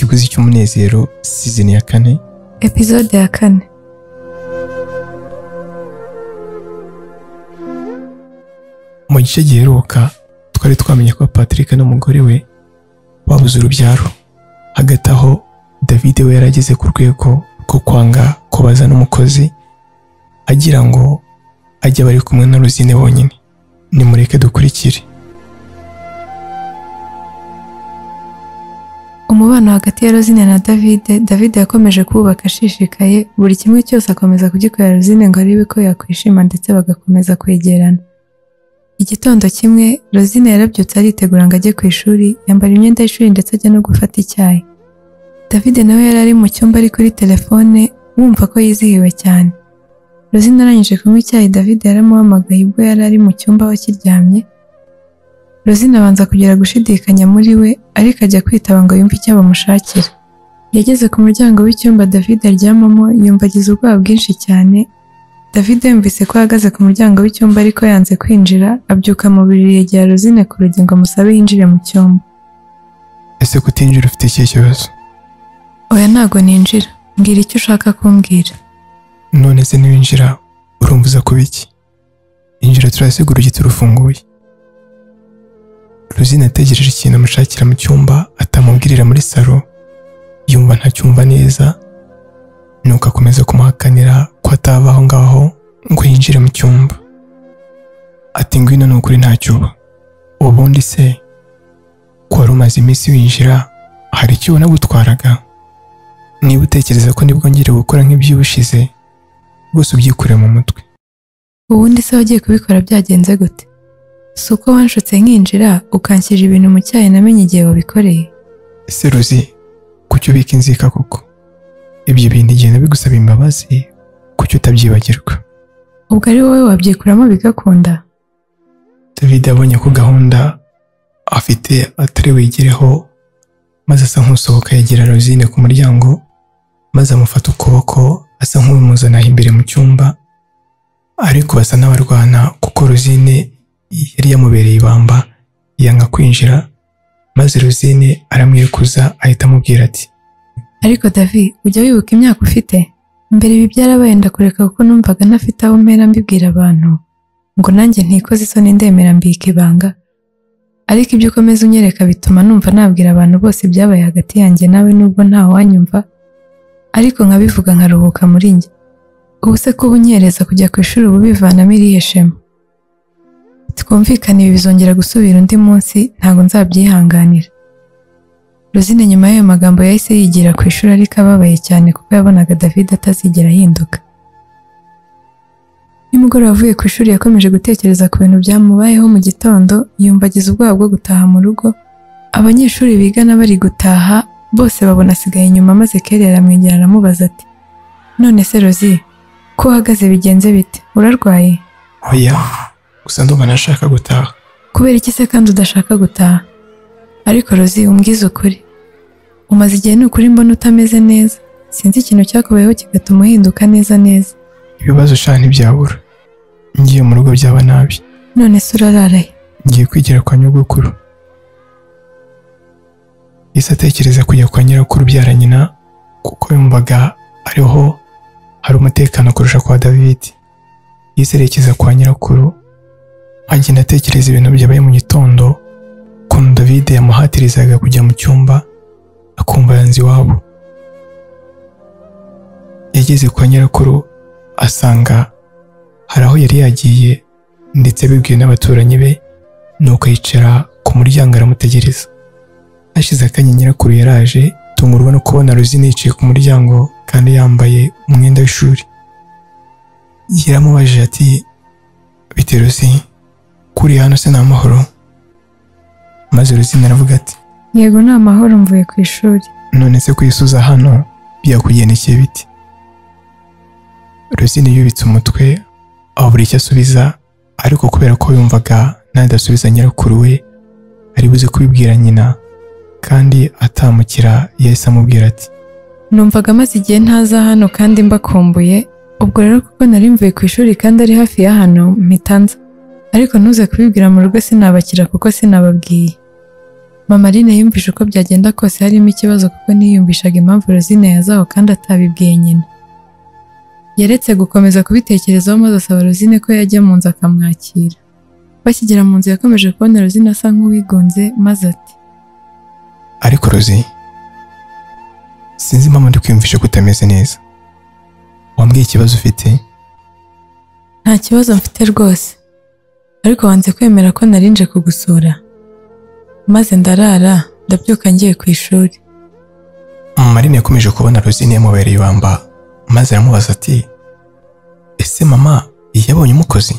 ikiguzi cy'umunezero sizoni ya kane. Epizode ya kane. Mu gice giheruka twari twamenye ko Patrick n'umugore we babuze urubyaro. Hagati aho David we yarageze ku rwego rwo kwanga ko bazana umukozi agira ngo ajye bari kumwe na Rosine bonyine. Nimureke dukurikire. Umubano hagati ya Rosine na David David yakomeje kubaka ashishikaye buri kimwe cyose akomeza kugikorera Rosine ngo arebe ko yakwishima ndetse bagakomeza kwegerana. Igitondo kimwe Rosine yarabyutse aritegura ngo ajye ku ishuri yambara imyenda y'ishuri ndetse ajya no gufata icyayi. David nawe yari ari mu cyumba ari kuri telefone wumva ko yizihiwe cyane. Rosine arangije kunywa icyayi David yaramuhamagaye ubwo yari ari mu cyumba aho akiryamye Rosine abanza kugira gushidikanya muri we ariko ajya kwitaba ngo yumve icyo bamushakira yageze ku muryango w'icyumba David aryamamo yumva agize ubwoba bwinshi cyane. David yumvise ko ahagaze ku muryango w'icyumba ariko yanze kwinjira abyuka mu buriri yegera Rosine ku rugi ngo amusabe yinjire mu cyumba. Ese kutinjira ufite ikihe kibazo? Oya ntago ninjira. Mbwira icyo ushaka kumbwira. None se niwinjira urumva uza kuba iki injira turasiga urugi turufunguye Rosine ategereje ikintu amushakira mu cyumba atamubwirira muri salo. Yumva ntacyumva neza nuko akomeza kumuhakanira ko atava aho ngaho ngo yinjire mu cyumba. Ati ngwino ni ukuri ntacyo uba. Ubundi se ko wari umaze iminsi winjira hari icyo ubona gutwaraga niba utekereza ko nibwongere gukora nk'iby'ubushize rwose ubyikure mu mutwe. Ubundi se wagiye kubikora byagenze gute? Si uko wanshutse nkinjira ukanshyira ibintu mu cyayi namenye igihe wabikoreye. Ese Rozi kuki ubika inzika koko? Ibyo bintu igenda bigusaba imbabazi kuki utabyibagirwa? Ubwo ari wowe wabyikuramo bigakunda. David abonye ko gahunda afite atari wigireho maze asa nk'usohoka yegera Rosine ku muryango maze amufata ukuboko asa nk'umuzana imbere mu cyumba ariko basa n'abarwana kuko Rosine yari yamubereye ibamba yanga kwinjira maze Rosine aramwirekuza ahita amubwira ati ariko David ujya wibuka imyaka ufite? Mbere ibi byarabaye ndakureka kuko numvaga ntafite aho mpera mbibwira abantu. Ngo nanjye ntikoze isoni ndemera mbika ibanga. Ariko ibyo ukomeza unyereka bituma numva nabwira abantu bose ibyabaye hagati yanjye nawe nubwo nta wanyumva. Ariko nkabivuga nkaruhuka muri njye. Ubu se kuba unyereza kujya ku ishuri ubu bivanamo irihe shema twumvikane ibi bizongera gusubira undi munsi ntabwo nzabyihanganira. Rosine nyuma y'ayo magambo yahise yigira ku ishuri ariko ababaye cyane kuko yabonaga David atazigera ahinduka. Nimugoroba avuye ku ishuri yakomeje gutekereza ku bintu byamubayeho mu gitondo yumva agize ubwoba bwo gutaha mu rugo. Abanyeshuri bigana bari gutaha bose babona asigaye inyuma maze Kelly aramwegera aramubaza ati none se Rosie ko uhagaze bigenze bite? Urarwaye? Oya. Gusa ndumva nashaka gutaha. Kubera iki se kandi udashaka gutaha? Ariko Rosie umbwize ukuri. Umaze igihe ni ukuri mbona utameze neza. Sinzi ikintu cyakubayeho kigatuma uhinduka neza neza. Ibibazo ushaka ntibyabura. Ngiye mu rugo byaba nabi. None se urararaye? Ngiye kwigira kwa nyogokuru. Yahise atekereza kujya kwa nyirakuru ubyara nyina? Kuko yumvaga ariho hari umutekano kurusha kwa David. Yahise arerekeza kwa nyirakuru. Agenda atekereza ibintu byabaye mu gitondo ukuntu David yamuhatirizaga kujya mu cyumba akumva yanze iwabo. Yageze kwa nyirakuru asanga hari aho yari yagiye ndetse abibwiwe n'abaturanyi be nuko yicara ku muryango aramutegereza. Hashize akanya nyirakuru yaraje tungurwa no kubona Rosine yicaye ku muryango kandi yambaye umwenda w'ishuri. Yaramubajije ati bite Kuri hano se ni amahoro maze Rosine aravuga ati yego ni amahoro mvuye ku ishuri. None se kwisuza hano byakugendekeye biti Rosine yubitse umutwe abura icyo asubiza ariko kubera ko yumvaga nadasubiza nyirakuru we ari buze kubibwira nyina kandi atamukira yahise amubwira ati numvaga amaze igihe ntaza hano kandi mbakumbuye ubwo rero kuko nari mvuye ku ishuri kandi ari hafi ya hano mpita nza. Ariko ntuze kubibwira mu rugo sinabakira kuko sinababwiye. Mama Aline yumvise uko byagenda kose harimo ikibazo kuko ntiyumvishaga impamvu Rosine yazaho kandi atabibwiye nyina. Yaretse gukomeza kubitekerezaho maze asaba Rosine ko yajya mu nzu akamwakira. Bakigera mu nzu yakomeje kubona Rosine asa nk'uwigunze maze ati ariko rozi sinzi impamvu ndi kwiyumvisha ko utameze neza. Wambwiye ikibazo ufite? Nta kibazo mfite rwose. Ariko wanze kwemera ko narinje kugusura. Maze ndarara ndabyuka ngiye ku ishuri. Marine yakomeje kubona rozine yamubereye ibamba maze aramubaza ati ese mama yabonye umukozi?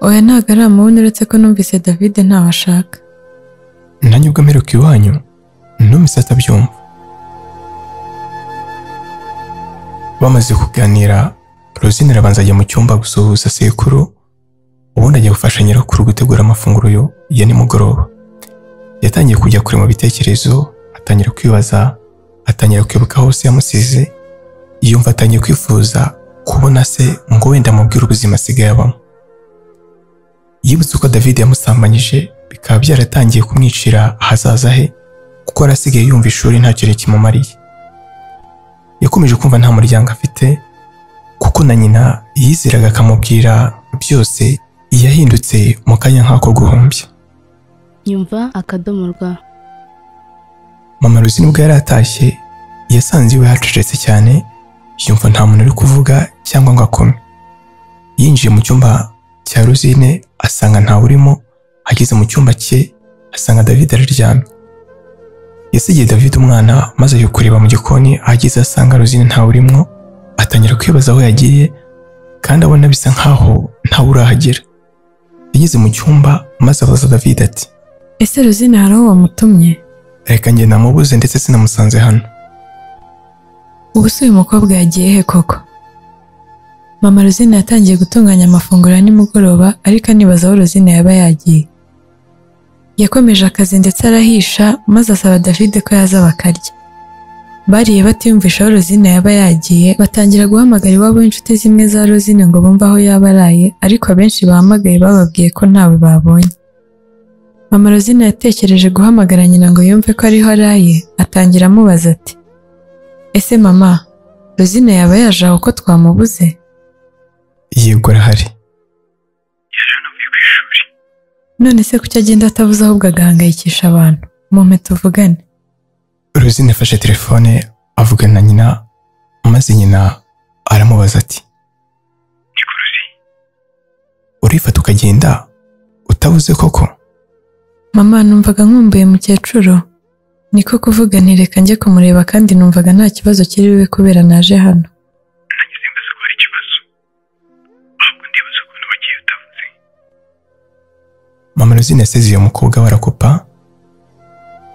Oya ntabwo ari amabuni uretse ko numvise David ntawe ashaka. Nanjye ubwo mperuka iwanyu numvise atabyumva. Bamaze kuganira rozine arabanza ajya mu cyumba gusuhuza sekuru ubundi ajya gufasha nyirakuru gutegura amafunguro ya nimugoroba. Yatangiye kujya kure mu bitekerezo atangira kwibaza atangira kwibuka hose yamusize. Yumva atangiye kwifuza kubona se ngo wenda amubwire ubuzima asigaye abamo. Yibutse uko david yamusambanyije bikaba byaratangiye kumwicira ahazaza he kuko yari asigaye yumva ishuri nta kintu kimumariye. Yakomeje kumva nta muryango afite kuko na nyina yizeraga akamubwira byose yahindutse mu kanya nk'ako guhumbya. Nyumva akadomo rwa mama ruzi ni bwo yari atashye yasanze iwe hacecetse cyane yumva nta muntu uri kuvuga cyangwa ngo akome yinjiye mu cyumba cya ruzine asanga ntawe urimo ageze mu cyumba cye asanga david araryamye yasigiye david umwana maze ajya kureba mu gikoni ahageze asanga ruzine ntawe urimo atangira kwibaza aho yagiye kandi abona bisa nkaho ntawe urahagera. Yageze mu cyumba maze abaza david ati ese Rosine hari aho wamutumye? Reka njye namubuze ndetse sinamusanze hano. Ubu se uyu mukobwa yagiye he koko? Mama Rosine yatangiye gutunganya amafunguro ya nimugoroba ariko anibaza aho Rosine yaba yagiye. Yakomeje akazi ndetse arahisha maze asaba David ko yaza bakarya. Bariye batiyumvisha aho Rosine yaba yagiye? Batangira guhamagara iwabo w'inshuti zimwe za Rosine ngo bumve aho yaba araye ariko abenshi bahamagaye bababwiye ko ntawe babonye. Mama Rosine yatekereje guhamagara nyina ngo yumve ko ariho araye atangira amubaza ati ese mama Rosine yaba yaje aho ko twamubuze? Yego arahari. None se kuki agenda atavuze ahubwo agahangayikisha abantu? Mumpe tuvugane ruzine afashe telefone avugana na nyina maze nyina aramubaza ati urifata ukagenda utabuze koko? Mama numvaga nkumbuye mukecuru niko kuvuga nti reka njye kumureba kandi numvaga nta kibazo kiri bube kubera naje hano. Mama ruzine yaseze uyu mukobwa we arakupa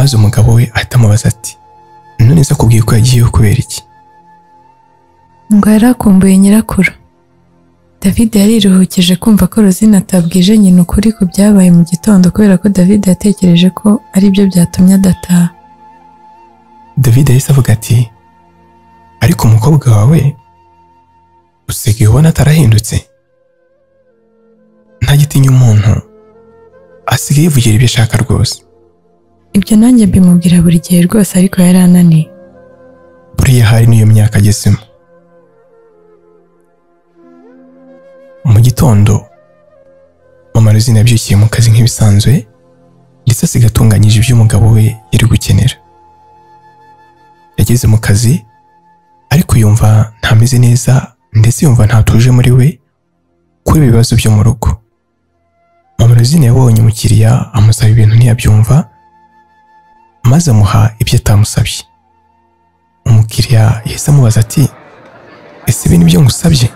maze umugabo we ahita amubaza ati none se akubwiye ko yagiyeyo kubera iki? Ngo yari akumbuye nyirakuru. David yariruhukije kumva ko Rosine atabwije nyina ukuri ku byabaye mu gitondo kubera ko David yatekereje ko ari byo byatumye adataha. David yahise avuga ati ariko umukobwa wawe usigaye ubona atarahindutse. Ntagitinya umuntu asigaye yivugira ibyo ashaka rwose. Ibyo nanjye mbimubwira buri gihe rwose ariko yari ananiye buriya hari n'iyo myaka agezemo. Mu gitondo mama ruzine yabyukiye mu kazi nk'ibisanzwe ndetse asiga atunganyije ibyo umugabo we yari gukenera. Yageze mu kazi ariko yumva ntameze neza ndetse yumva ntatuje muri we kuri ibibazo byo mu rugo. Mama ruzine yabonye umukiriya amusaba ibintu ntiyabyumva maze amuha ibyo atamusabye. Umukiriya yahise amubaza ati ese ibi ni byo ngusabye?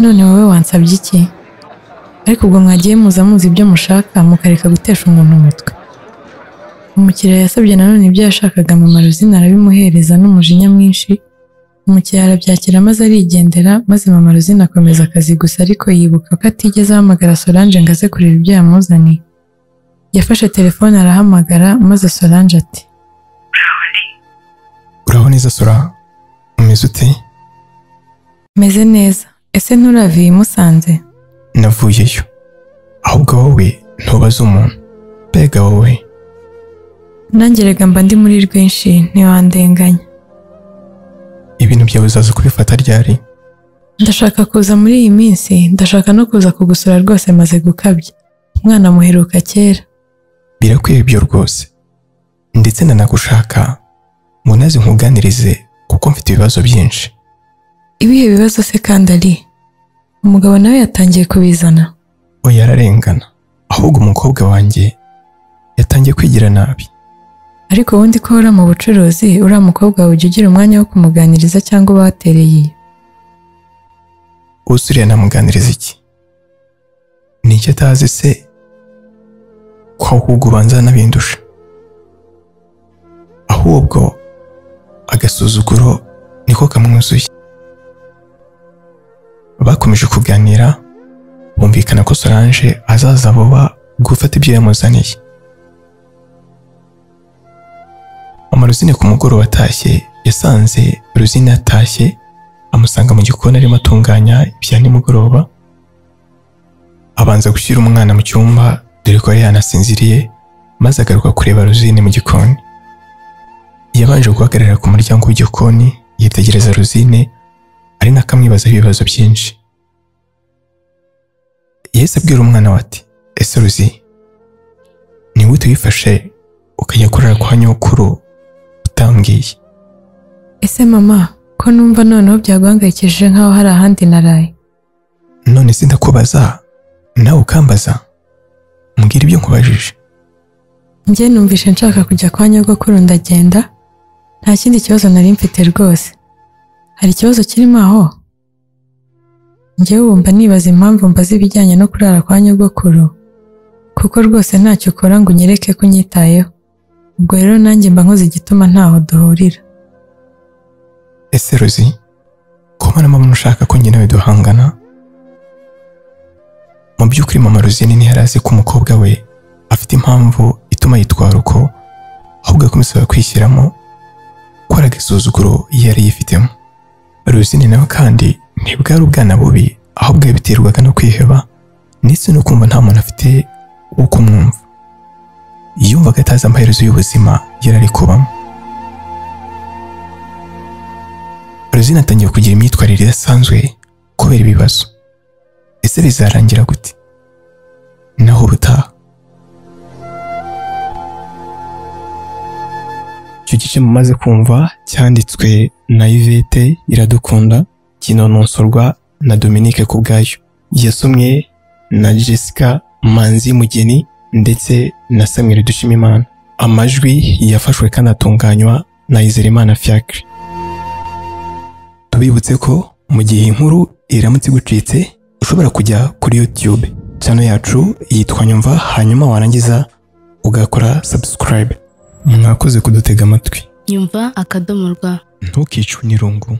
None wowe wansabye iki? Ariko ubwo mwagiye muza muzi ibyo mushaka mukareka gutesha umuntu umutwe. Umukiriya yasabye nanone ibyo yashakaga mama Rosine arabimuhereza n'umujinya mwinshi. Umukiriya arabyakira maze arigendera maze mama Rosine akomeza akazi gusa ariko yibuka ko atigeze ahamagara Solange ngo aze kureba ibyo yamuzaniye. Yafashe telefone arahamagara maze Solange ati uraho neza sora? Umeze ute? Meze neza. Ese nturaviye Musanze? Navuyeyo. Ahubwo wowe ntubaze umuntu. Mbega wowe. Nanjye rega mba ndi muri rwinshi ntiwandenganya. Ibintu byawe uzaza kubifata ryari? Ndashaka kuza muri iyi minsi ndashaka no kuza kugusura rwose maze gukabya. Umwana muheruka kera. Birakwiye ibyo rwose. Ndetse ndanagushaka ngo naze nkuganirize kuko mfite ibibazo byinshi. Ibihe bibazo se kandi ari? Umugabo nawe yatangiye kubizana. We yararengana. Ahubwo umukobwa wanjye yatangiye kwigira nabi. Ariko ubundi ko uhora mu bucuruzi uriya mukobwa wawe ujya ugira umwanya wo kumuganiriza cyangwa uba watereye iyo uzi uriya namuganiriza iki? Ni icyo atazi se? Ko ahubwo ubanza anabindusha ahubwo agasuzuguro niko kamwuzuye. Bakomeje kuganira bumvikana ko Solange azaza vuba gufata ibyo yamuzaniye. Mama Ruzine ku mugoroba atashye yasanze Ruzine atashye amusanga mu gikoni arimo atunganya ibya nimugoroba abanza gushyira umwana mu cyumba dore ko yari yanasinziriye maze agaruka kureba Ruzine mu gikoni. Yabanje guhagarara ku muryango w'igikoni yitegereza Ruzine ari nako amwibazaho ibibazo byinshi. Yahise abwira umwana we ati ese Ruzi ni gute wifashe ukajya kurara kwa nyokuru utambwiye ese mama ko numva noneho byaguhangayikishije nk'aho hari ahandi naraye? None se ndakubaza nawe ukambaza. Mbwira ibyo nkubajije. Njye numvishe nshaka kujya kwa nyogokuru ndagenda. Nta kindi kibazo nari mfite rwose. Hari ikibazo kirimo aho? Njyewe wumva nibaza impamvu mbaza ibijyanye no kurara kwa nyogokuru kuko rwose ntacyo ukora ngo unyereke ko unyitayeho ubwo rero nanjye mba nkoze igituma ntaho duhurira. Ese Ruzi ko mama ushaka ko njye nawe duhangana? Mu by'ukuri mama Ruzine ntiyari azi ko umukobwa we afite impamvu ituma yitwara uko ahubwo akumusaba kwishyiramo ko ari agasuzuguro yari yifitemo. Ruzine nawe kandi ntibwari ubwana bubi ahubwo yabiterwaga no kwiheba ndetse no kumva nta muntu afite wo kumwumva. Yumvaga atazi amaherezo y'ubuzima yari ari kubamo. Rosine atangiye kugira imyitwarire idasanzwe kubera ibibazo. Ese bizarangira gute? Naho ubutaha icyo gice mumaze kumva cyanditswe na Yvette Iradukunda kinononsorwa na Dominique Kubwayo. Yasomwe na Jessica Manzi Mugeni ndetse na Samuel Dushimimana. Amajwi yafashwe kandi atunganywa na Izerimana Fiacre. Tubibutse ko mu gihe inkuru iramutse igucitse ushobora kujya kuri YouTube channel yacu yitwa Nyumva hanyuma warangiza ugakora subscribe. Mwakoze kudutega amatwi. Nyumva akadomo rwa. Ntukicwe n'irungu.